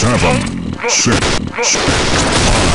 Seven, six, five,